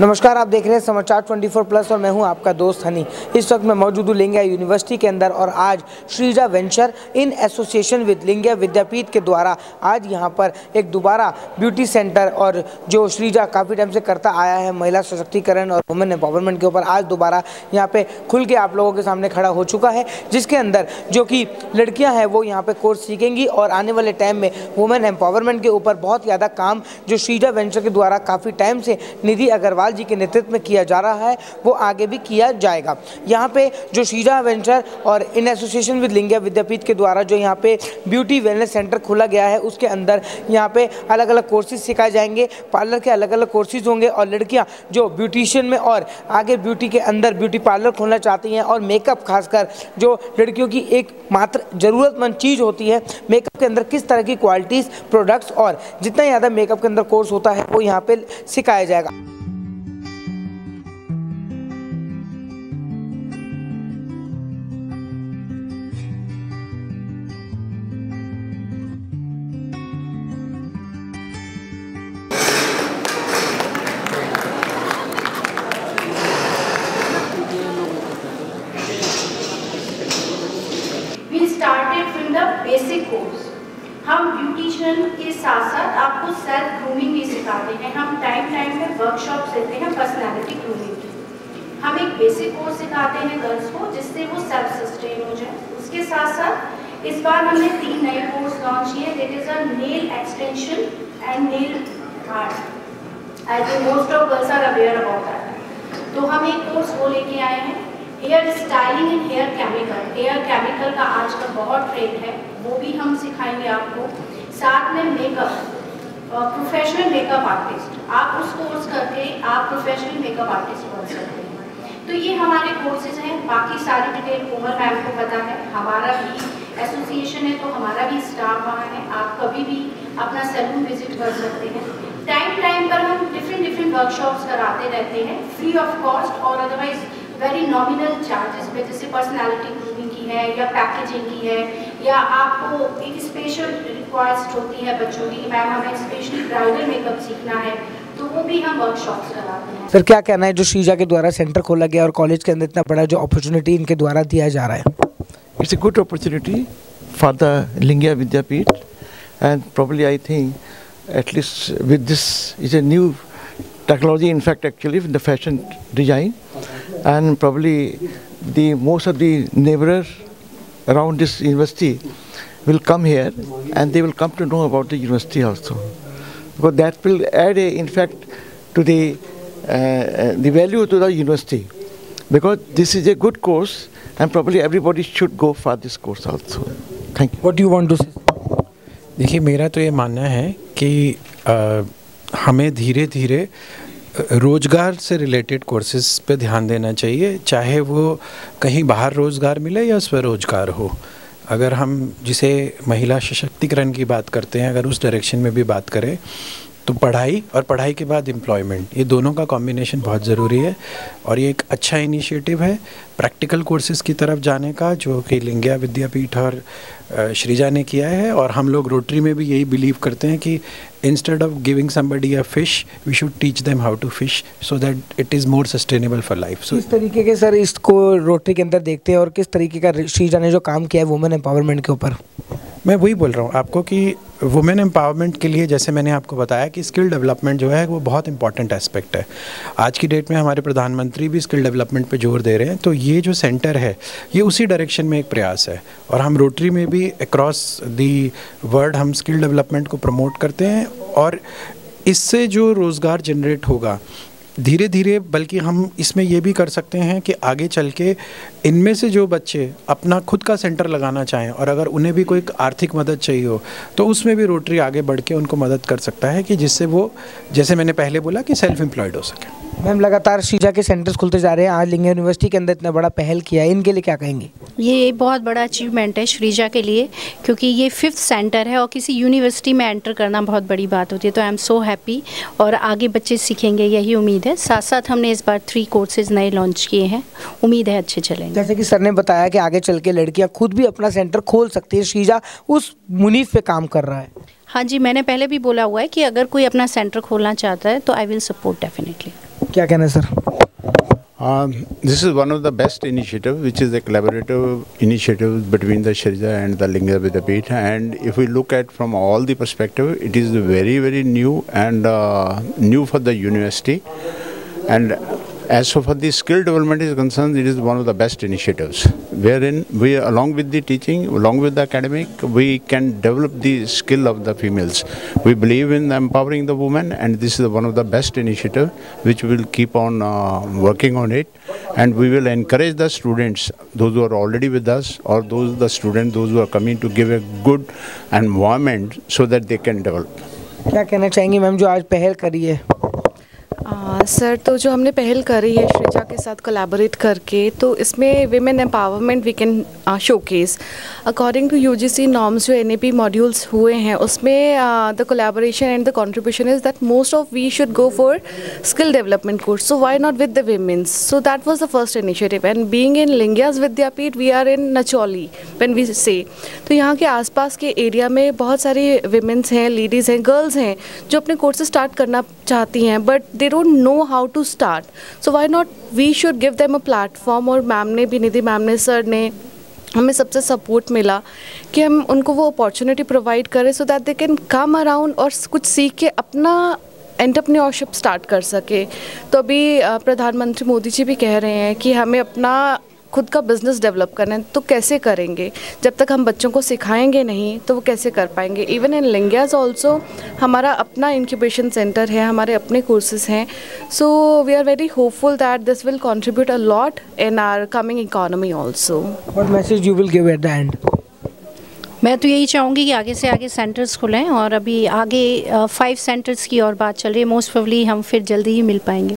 नमस्कार, आप देख रहे हैं समाचार 24 प्लस और मैं हूँ आपका दोस्त हनी। इस वक्त मैं मौजूद हूँ लिंगिया यूनिवर्सिटी के अंदर और आज Shreeja venture in association with Lingaya Vidyapeeth के द्वारा आज यहाँ पर एक दोबारा ब्यूटी सेंटर और जो श्रीजा काफ़ी टाइम से करता आया है, महिला सशक्तिकरण और वुमेन एम्पावरमेंट के ऊपर आज दोबारा यहाँ पर खुल के आप लोगों के सामने खड़ा हो चुका है, जिसके अंदर जो कि लड़कियाँ हैं वो यहाँ पर कोर्स सीखेंगी और आने वाले टाइम में वुमेन एम्पावरमेंट के ऊपर बहुत ज़्यादा काम जो श्रीजा वेंचर के द्वारा काफ़ी टाइम से निधि अग्रवाल जी के नेतृत्व में किया जा रहा है, वो आगे भी किया जाएगा। यहाँ पे जो शीजा वेंचर और इन एसोसिएशन विद लिंगिया विद्यापीठ के द्वारा जो यहाँ पे ब्यूटी वेलनेस सेंटर खोला गया है, उसके अंदर यहाँ पे अलग अलग कोर्सेज सिखाए जाएँगे। पार्लर के अलग अलग कोर्सेज होंगे और लड़कियाँ जो ब्यूटिशियन में और आगे ब्यूटी के अंदर ब्यूटी पार्लर खोलना चाहती हैं और मेकअप खासकर जो लड़कियों की एक मात्र ज़रूरतमंद चीज़ होती है, मेकअप के अंदर किस तरह की क्वालिटीज़, प्रोडक्ट्स और जितना ज़्यादा मेकअप के अंदर कोर्स होता है, वो यहाँ पे सिखाया जाएगा। साथ साथ आपको सेल्फ ग्रूमिंग भी सिखाते हैं। हम टाइम टाइम पे वर्कशॉप देते हैं पर्सनालिटी ग्रूमिंग की। हम एक बेसिक कोर्स सिखाते हैं गर्ल्स को, जिससे वो सेल्फ सस्टेन हो जाए। उसके साथ साथ इस बार हमने तीन नए कोर्स लॉन्च किए that is a nail extension and nail art I think most of girls are aware about that तो हम एक कोर्स वो लेके आए हैं। Hair styling and hair chemical hair chemical का आजकल बहुत ट्रेंड है। वो भी हम सिखाएँगे आपको। साथ में मेकअप प्रोफेशनल मेकअप आर्टिस्ट आप उस कोर्स करके आप प्रोफेशनल मेकअप आर्टिस्ट बन सकते हैं। तो ये हमारे कोर्सेज हैं, बाकी सारी डिटेल कोमल मैम को पता है, हमारा भी एसोसिएशन है तो हमारा भी स्टाफ वहाँ है, आप कभी भी अपना सैलून विज़िट कर सकते हैं। टाइम टाइम पर हम डिफरेंट डिफरेंट वर्कशॉप्स कराते रहते हैं फ्री ऑफ़ कॉस्ट और अदरवाइज़ वेरी नॉमिनल चार्जेस पे, जैसे पर्सनालिटी ग्रूमिंग की है या पैकेजिंग की है या आपको एक स्पेशल रिक्वेस्ट होती है बच्चों की मैम हमें स्पेशली ब्राइडल मेकअप सीखना है तो वो भी हम वर्कशॉप्स लगाते हैं। सर क्या कहना है जो शीजा के द्वारा सेंटर खोला गया और कॉलेज के अंदर इतना बड़ा जो अपॉर्चुनिटी इनके द्वारा दिया जा रहा है? It's a good opportunity for the Lingaya Vidyapeeth and probably I think at least with this is a new technology in fact actually the fashion design and probably the most of the neighbour around this university will come here and they will come to know about the university also because that will add a, in fact to the uh, uh, the value to the university because this is a good course and probably everybody should go for this course also thank you what do want to say देखिए मेरा तो ये मानना है कि अ, हमें धीरे धीरे रोज़गार से रिलेटेड कोर्सेज पे ध्यान देना चाहिए, चाहे वो कहीं बाहर रोज़गार मिले या स्वरोजगार हो। अगर हम जिसे महिला सशक्तिकरण की बात करते हैं, अगर उस डायरेक्शन में भी बात करें तो पढ़ाई और पढ़ाई के बाद एम्प्लॉयमेंट ये दोनों का कॉम्बिनेशन बहुत ज़रूरी है और ये एक अच्छा इनिशिएटिव है प्रैक्टिकल कोर्सेज़ की तरफ़ जाने का, जो कि लिंगिया विद्यापीठ और श्रीजा ने किया है और हम लोग रोटरी में भी यही बिलीव करते हैं कि instead of giving somebody a fish we should teach them how to fish so that it is more sustainable for life so इस तरीके के सर इसको रोटरी के अंदर देखते हैं और किस तरीके का श्रीजा ने जो काम किया है वुमेन एम्पावरमेंट के ऊपर? मैं वही बोल रहा हूँ आपको कि वुमेन एम्पावरमेंट के लिए जैसे मैंने आपको बताया कि स्किल डेवलपमेंट जो है वो बहुत इंपॉर्टेंट एस्पेक्ट है। आज की डेट में हमारे प्रधानमंत्री भी स्किल डेवलपमेंट पे ज़ोर दे रहे हैं तो ये जो सेंटर है, ये उसी डायरेक्शन में एक प्रयास है। और हम रोटरी में भी अक्रॉस दी वर्ल्ड हम स्किल डेवलपमेंट को प्रमोट करते हैं और इससे जो रोज़गार जनरेट होगा धीरे धीरे बल्कि हम इसमें ये भी कर सकते हैं कि आगे चल के इनमें से जो बच्चे अपना खुद का सेंटर लगाना चाहें और अगर उन्हें भी कोई आर्थिक मदद चाहिए हो तो उसमें भी रोटरी आगे बढ़ के उनको मदद कर सकता है कि जिससे वो, जैसे मैंने पहले बोला कि सेल्फ एम्प्लॉयड हो सके। मैम लगातार शीजा के सेंटर्स खुलते जा रहे हैं। आज लिंगिया यूनिवर्सिटी के अंदर इतना बड़ा पहल किया है। इनके लिए क्या कहेंगे? ये बहुत बड़ा अचीवमेंट है श्रीजा के लिए क्योंकि ये फिफ्थ सेंटर है और किसी यूनिवर्सिटी में एंटर करना बहुत बड़ी बात होती है। तो आई एम सो हैप्पी और आगे बच्चे सीखेंगे यही उम्मीद है। साथ साथ हमने इस बार थ्री कोर्सेज नए लॉन्च किए हैं। उम्मीद है अच्छे चलेंगे। जैसे कि सर ने बताया कि आगे चल के लड़कियाँ खुद भी अपना सेंटर खोल सकती है। शीजा उस मुनीफ पे काम कर रहा है। हाँ जी मैंने पहले भी बोला हुआ है कि अगर कोई अपना सेंटर खोलना चाहता है तो I will support definitely क्या कहना है sir Um, this is one of the best initiative, which is a collaborative initiative between the Shrija and the Linga Vidyapeeth. And if we look at from all the perspective, it is very, very new and uh, new for the university. And as for the skill development is concerned, it is one of the best initiatives, wherein we, along with the teaching, along with the academic, we can develop the skill of the females. We believe in empowering the women, and this is one of the best initiative, which we will keep on uh, working on it, and we will encourage the students, those who are already with us, or those the students, those who are coming to give a good environment so that they can develop. क्या कहना चाहेंगी ma'am जो आज पहल करी है आ, sir तो जो हमने पहल करी है श्रीजा के साथ कोलैबोरेट करके तो इसमें women empowerment we can showcase according to UGC norms जो एनएपी मॉड्यूल्स हुए हैं, उसमें the collaboration and the contribution is that most of we should go for skill development course so why not with the women's so that was the first initiative and being in Lingaya's Vidyapeeth we are in Nachauli when we say तो यहाँ के आसपास के area में बहुत सारी women's हैं ladies हैं गर्ल्स हैं, जो अपने कोर्सेज स्टार्ट करना चाहती हैं but they don't know how to start so why not we should give them a platform और मैम ने भी, निधि मैम ने सर ने हमें सबसे सपोर्ट मिला कि हम उनको वो अपॉर्चुनिटी प्रोवाइड करें so that they can come around और कुछ सीख के अपना एंटरप्रेन्योरशिप स्टार्ट कर सके। तो अभी प्रधानमंत्री मोदी जी भी कह रहे हैं कि हमें अपना खुद का बिज़नेस डेवलप करना है तो कैसे करेंगे? जब तक हम बच्चों को सिखाएँगे नहीं तो वो कैसे कर पाएँगे? इवन इन लिंगियाज ऑल्सो हमारा अपना इंक्यूबेशन सेंटर है हमारे अपने कोर्सेज हैं। So we are very hopeful that this will contribute a lot in our coming economy also what message you will give at the end मैं तो यही चाहूँगी कि आगे से आगे सेंटर्स खुलें और अभी आगे फाइव सेंटर्स की और बात चल रही है। मोस्ट प्रोबली हम फिर जल्दी ही मिल पाएँगे।